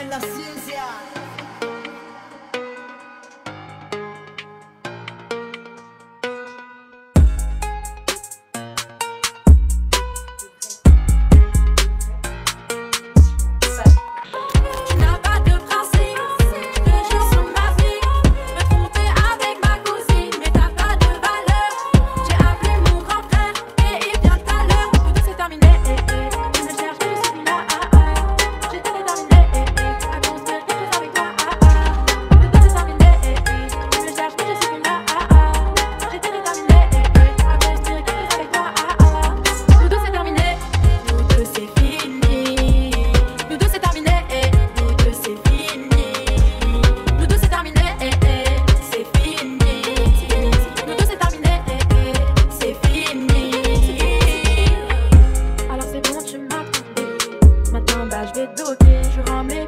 en la ciencia. je vais doter, je remets